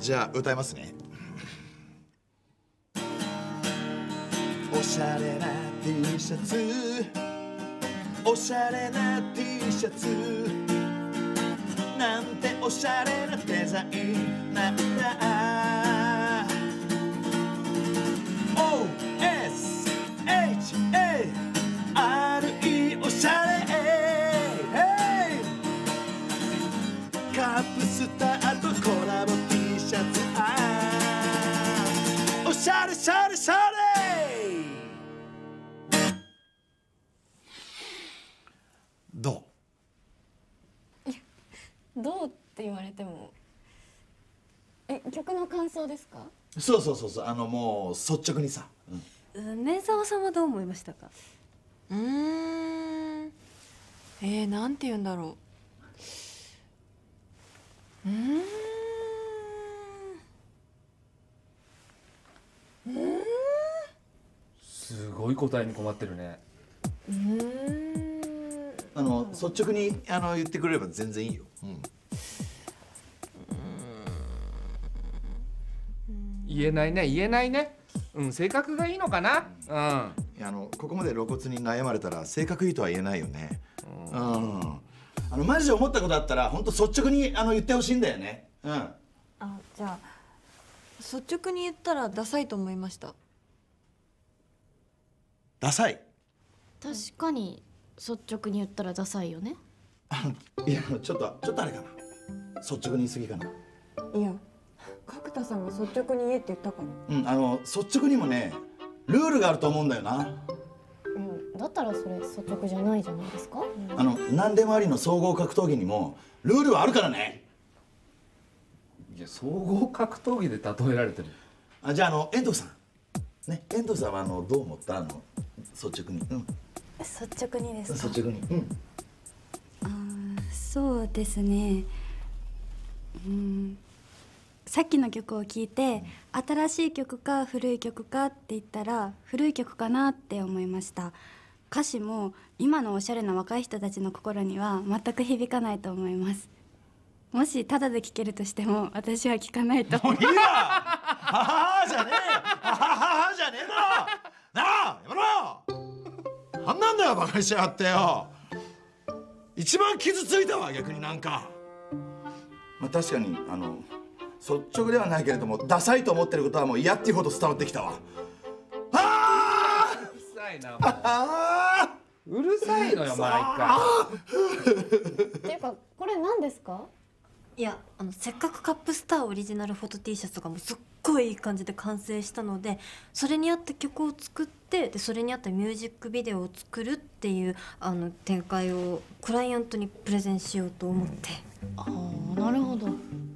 じゃあ歌いますね。おしゃれな T シャツ。おしゃれな T シャツ。なんておしゃれなデザインなんだ。ーおしゃれしゃれしゃれどどうって言われても。え曲の感想ですか？うそうそうそうそう。あのもう率直にさ、うん。梅沢さんはどう思いましたか？うーん。えー、なんて言うんだろううーんすごい答えに困ってるね。うーん。あの率直にあの言ってくれれば全然いいよ、うん、言えないね。言えないね。うん性格がいいのかな。うん。いやあのここまで露骨に悩まれたら性格いいとは言えないよね。うん、あのマジで思ったことあったら本当率直にあの言ってほしいんだよね。うん。あじゃあ率直に言ったらダサいと思いましたダサい。確かに率直に言ったらダサいよね。あのいやちょっとちょっとあれかな。率直に言い過ぎかな。いや角田さんが率直に言えって言ったからうんあの率直にもねルールがあると思うんだよな。うんだったらそれ率直じゃないじゃないですか。あの何でもありの総合格闘技にもルールはあるからね。いや総合格闘技で例えられてる。あじゃああの遠藤さん。ね遠藤さんはあのどう思った？あの率直に。うん。率直にですか？率直に。うん。あーそうですね。うん。さっきの曲を聴いて新しい曲か古い曲かって言ったら古い曲かなって思いました。歌詞も今のおしゃれな若い人たちの心には全く響かないと思います。もしタダで聴けるとしても私は聴かないと思いもういいわはははじゃねえははははじゃねえだろなんなんだよバカにしやがってよ。一番傷ついたわ逆になんか。まあ確かにあの率直ではないけれどもダサいと思ってることはもう嫌っていうほど伝わってきたわ。あうるさいなあううるさいのよ毎回。っていうかこれ何ですか？いやあのせっかくカップスターオリジナルフォト T シャツがもうすっごいいい感じで完成したのでそれに合った曲を作ってでそれに合ったミュージックビデオを作るっていうあの展開をクライアントにプレゼンしようと思って、ああなるほど。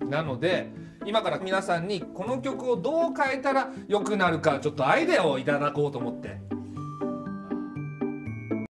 なので今から皆さんにこの曲をどう変えたら良くなるかちょっとアイデアをいただこうと思って